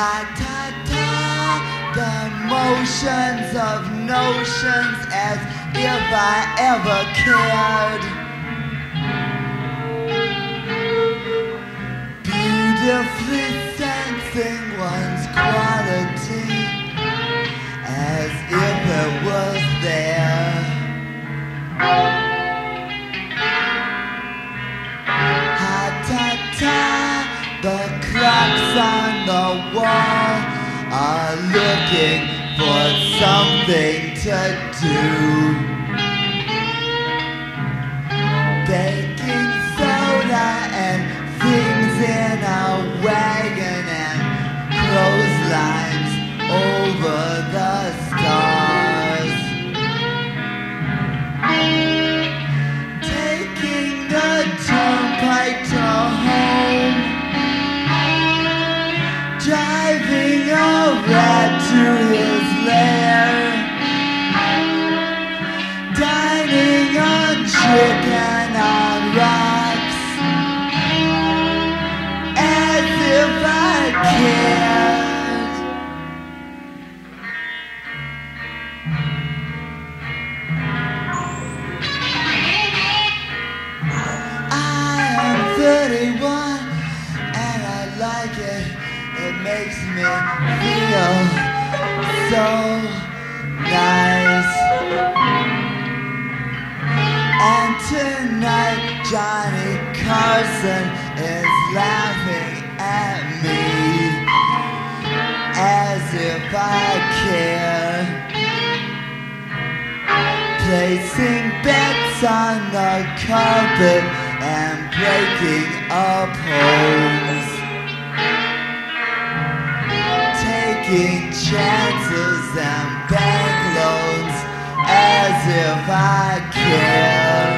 Ta ta ta! The motions of notions as if I ever cared. Beautifully sensing one. Looking for something to do. Baking soda and things in a wagon and clotheslines over the stars. Taking the turnpike to home. Driving a rat to his lair. Dining on chicken on. As if I cared. I am 31 and I like it. It makes me feel so nice. And tonight Johnny Carson is laughing at me as if I care placing bets on the carpet and breaking up homes. Taking chances and bank loans as if I care.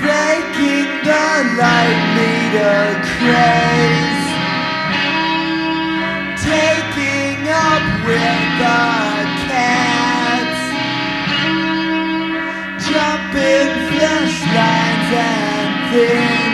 Breaking the light meter craze taking up with the cats, jumping flesh lines and things,